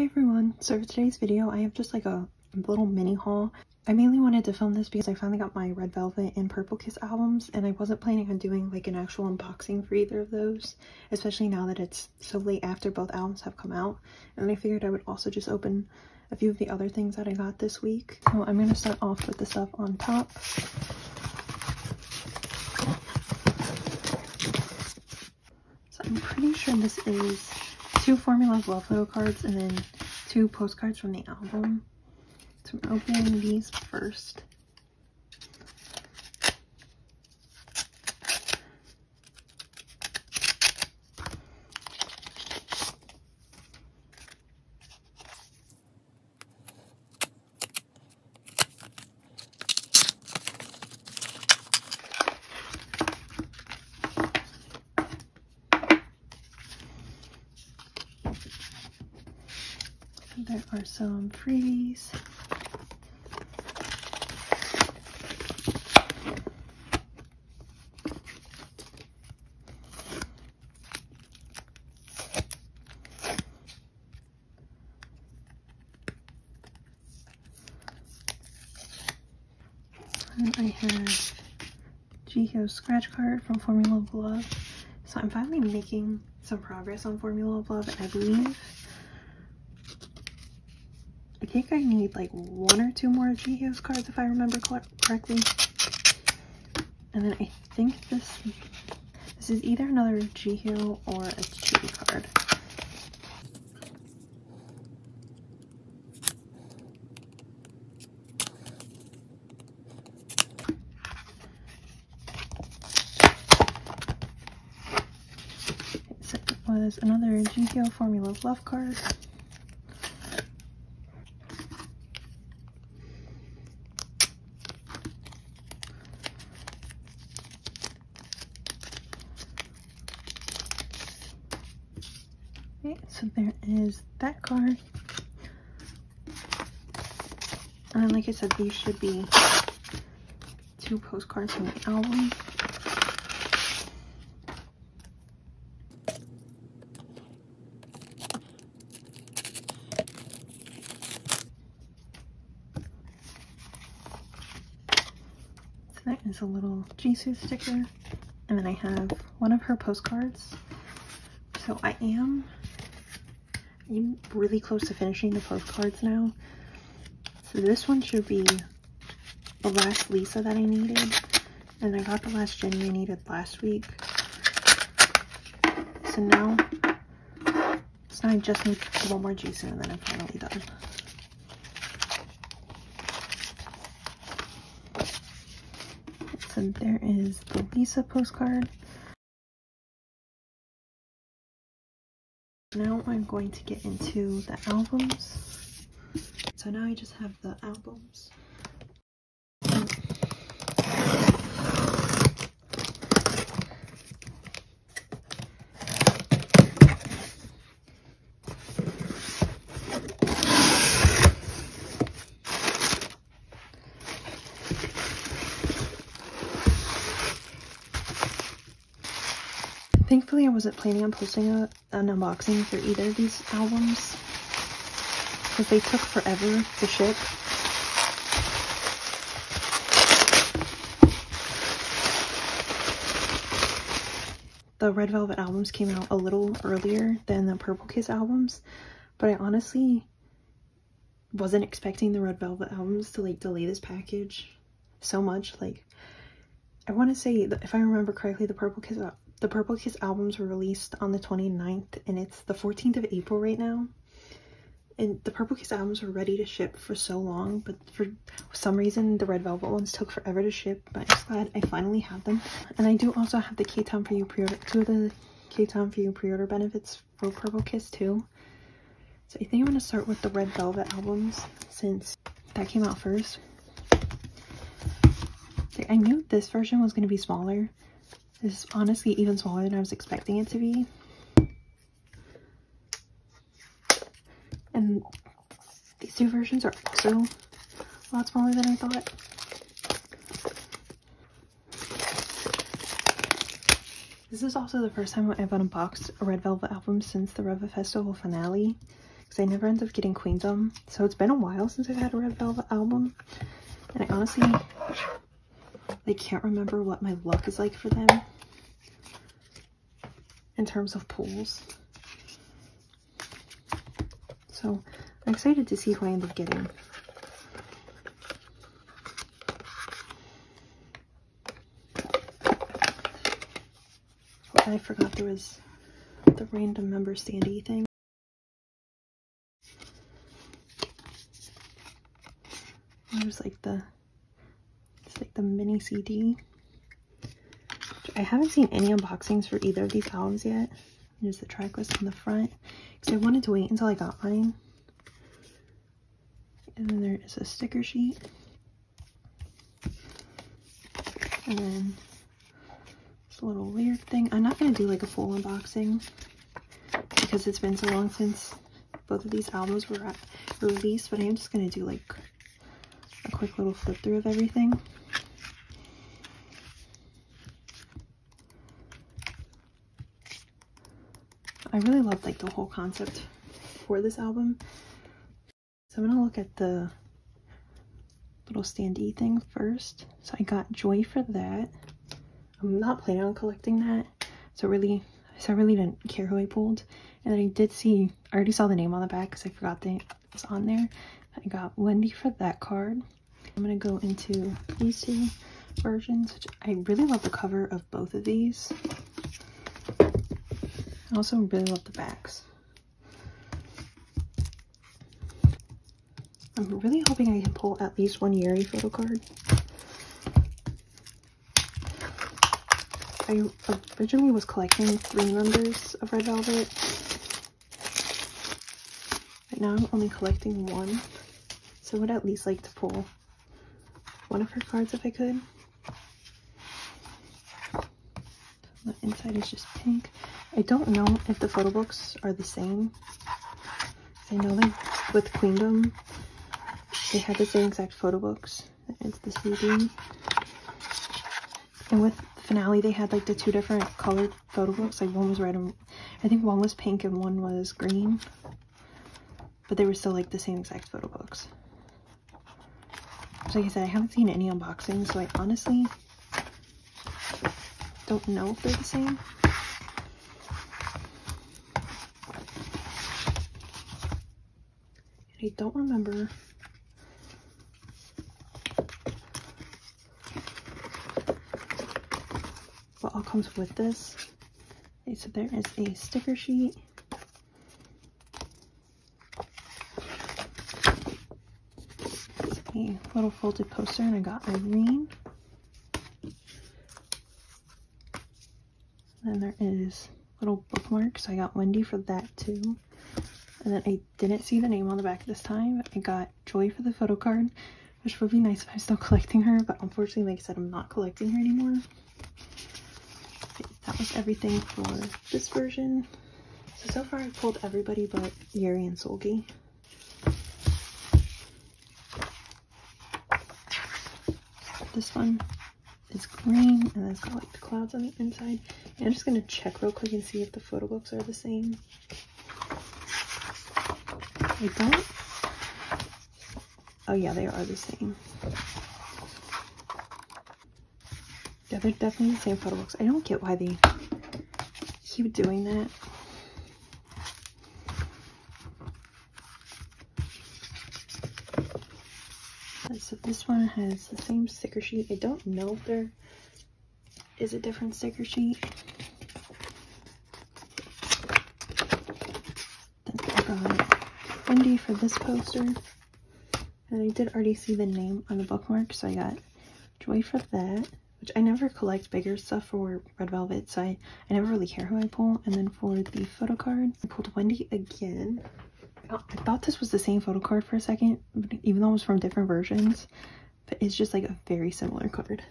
Hi everyone, so for today's video I have just like a little mini haul. I mainly wanted to film this because I finally got my Red Velvet and Purple Kiss albums and I wasn't planning on doing like an actual unboxing for either of those, especially now that it's so late after both albums have come out. And I figured I would also just open a few of the other things that I got this week. So I'm going to start off with the stuff on top. So I'm pretty sure this is two Formula Love Photo cards and then two postcards from the album. So I'm opening these first. there are some freebies. And I have Jihyo scratch card from Formula of Love. So I'm finally making some progress on Formula of Love, I believe. I think I need like one or two more Jihyo's cards if I remember correctly. And then I think this this is either another Jihyo or a Chi card. It was another Jihyo Formula Love card. Okay, so there is that card. And like I said, these should be two postcards from the album. So that is a little Jisoo sticker. And then I have one of her postcards. So I am I'm really close to finishing the postcards now. So this one should be the last Lisa that I needed. And I got the last Jennie I needed last week. So now, so now I just need one more Jisoo and then I'm finally done. So there is the Lisa postcard. I'm going to get into the albums. So now I just have the albums. Thankfully, I wasn't planning on posting a, an unboxing for either of these albums because they took forever to ship. The Red Velvet albums came out a little earlier than the Purple Kiss albums, but I honestly wasn't expecting the Red Velvet albums to like delay this package so much. Like, I want to say, if I remember correctly, the Purple Kiss the Purple Kiss albums were released on the 29th and it's the 14th of April right now. And the Purple Kiss albums were ready to ship for so long, but for some reason the Red Velvet ones took forever to ship. But I'm just glad I finally have them. And I do also have the K-Town for You pre-order, two of the K-Town for You pre-order benefits for Purple Kiss too. So I think I'm going to start with the Red Velvet albums since that came out first. I knew this version was going to be smaller this is honestly even smaller than I was expecting it to be. And these two versions are also a lot smaller than I thought. This is also the first time I've unboxed a Red Velvet album since the ReVe Festival finale. because I never end up getting Queendom. So it's been a while since I've had a Red Velvet album. And I honestly, I can't remember what my luck is like for them in terms of pulls. So I'm excited to see who I end up getting. I forgot there was the random member standee thing. There's like the, it's like the mini CD. I haven't seen any unboxings for either of these albums yet. There's the track list on the front because I wanted to wait until I got mine. And then there is a sticker sheet. And then a little weird thing. I'm not going to do like a full unboxing because it's been so long since both of these albums were released, but I'm just going to do like a quick little flip through of everything. I really love like the whole concept for this album. So I'm to look at the little standee thing first. So I got Joy for that. I'm not planning on collecting that. So really, so I really didn't care who I pulled. And then I did see, I already saw the name on the back because I forgot that it was on there. I got Wendy for that card. I'm to go into these two versions, which I really love the cover of both of these. I also really love the backs. I'm really hoping I can pull at least one Yeri photo card. I originally was collecting three members of Red Velvet. But now I'm only collecting one. So I would at least like to pull one of her cards if I could. The inside is just pink. I don't know if the photo books are the same. I know they with Queendom, they had the same exact photo books. It's the CD. And with the finale they had like the two different colored photo books like one was red and i think one was pink and one was green but they were still like the same exact photo books so like i said i haven't seen any unboxings so i honestly don't know if they're the same I don't remember What all comes with this. Okay, so there is a sticker sheet. a little folded poster and I got Irene. Then there is little bookmarks. I got Wendy for that too. And then I didn't see the name on the back this time. I got Joy for the photo card, which would be nice if I'm still collecting her, but unfortunately, like I said, I'm not collecting her anymore that was everything for this version. So, so far I pulled everybody but Yeri and Seulgi. This one is green and it's got like the clouds on the inside. And I'm just going to check real quick and see if the photo books are the same. I don't. Oh yeah, they are the same. Yeah, they're definitely the same photo books. I don't get why they keep doing that. Uh, so this one has the same sticker sheet. I don't know if there is a different sticker sheet. Then I got For this poster. And I did already see the name on the bookmark, so I got Joy for that which I never collect bigger stuff for Red Velvet, so I, I never really care who I pull. And then for the photo card, I pulled Wendy again. Oh, I thought this was the same photo card for a second, even though it was from different versions, but it's just like a very similar card.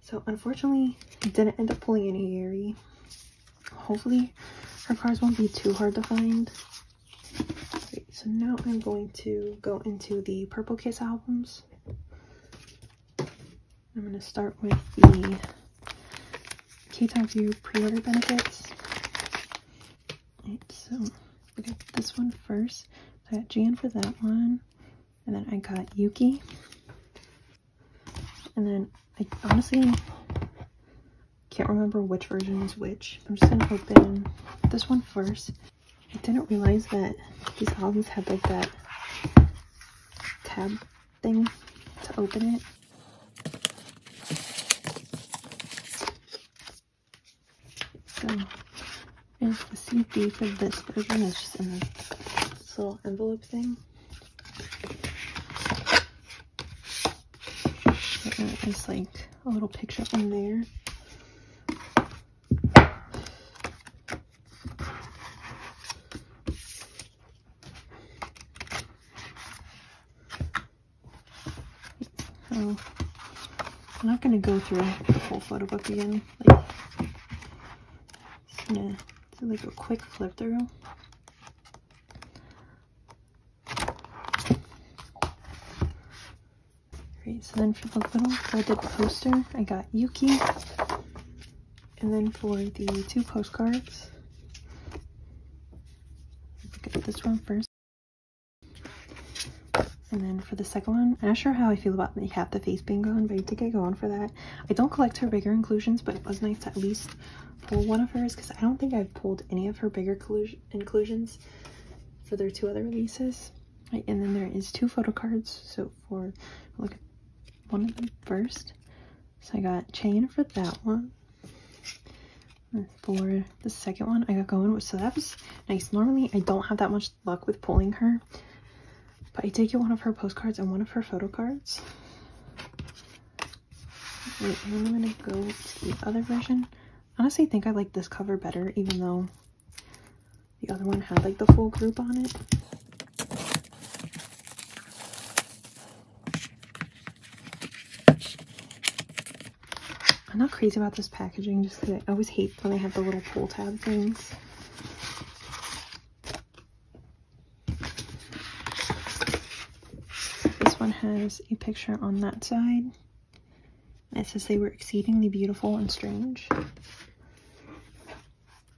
So unfortunately, I didn't end up pulling any Yeri. Hopefully her cards won't be too hard to find. So now I'm going to go into the Purple Kiss albums. I'm going to start with the K-Town for You pre-order benefits. Right, so we got this one first. I got Jan for that one. And then I got Yuki. And then I honestly can't remember which version is which. I'm just gonna open this one first. I didn't realize that these albums had like that tab thing to open it. So here's the CD for this version. It's just in this little envelope thing. There's like a little picture in there. So Not gonna go through the whole photo book again. Like, just gonna do like a quick flip through. Great. So then for the little folded poster, I got Yuki. And then for the two postcards, look at this one first. And then for the second one, I'm not sure how I feel about the half the face being gone, but I did get Goeun for that. I don't collect her bigger inclusions, but it was nice to at least pull one of hers because I don't think I've pulled any of her bigger inclusions for their two other releases. Right, and then there is two photo cards. So for look at one of them first. So I got Chaein for that one. For the second one, I got Goeun with so that was nice. Normally I don't have that much luck with pulling her but I did get one of her postcards and one of her photo cards. Wait, I'm gonna go to the other version. Honestly, I think I like this cover better, even though the other one had like the full group on it. I'm not crazy about this packaging just because I always hate when they have the little pull tab things. Has a picture on that side. It says they were exceedingly beautiful and strange.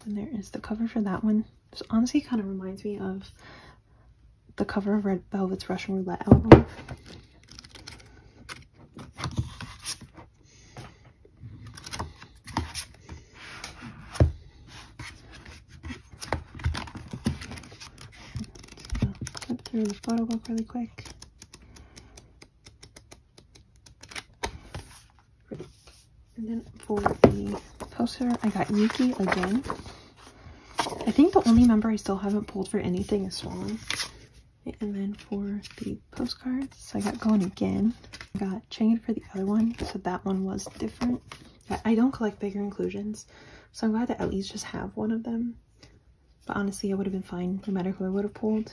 And there is the cover for that one. This honestly kind of reminds me of the cover of Red Velvet's Russian Roulette album. Flip through the photo book really quick. And then for the I got Yuki again. I think the only member I still haven't pulled for anything is Swan. And then for the postcards, so I got Goeun again. I got Changed for the other one, so that one was different. I don't collect bigger inclusions, so I'm glad to at least just have one of them. But honestly, I would have been fine no matter who I would have pulled,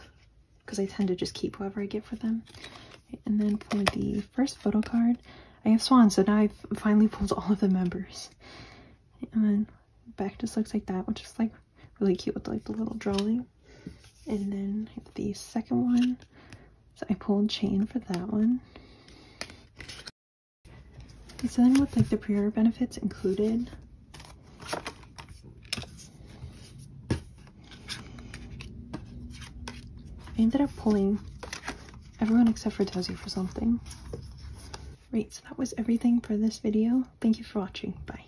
because I tend to just keep whoever I get for them. And then for the first photo card, I have Swan, so now I've finally pulled all of the members. And then back just looks like that, which is like really cute with like the little drawing. And then the second one, so I pulled Chaein for that one. So then with like the pre-order benefits included, I ended up pulling everyone except for Dosie for something. Right, so that was everything for this video. Thank you for watching. Bye.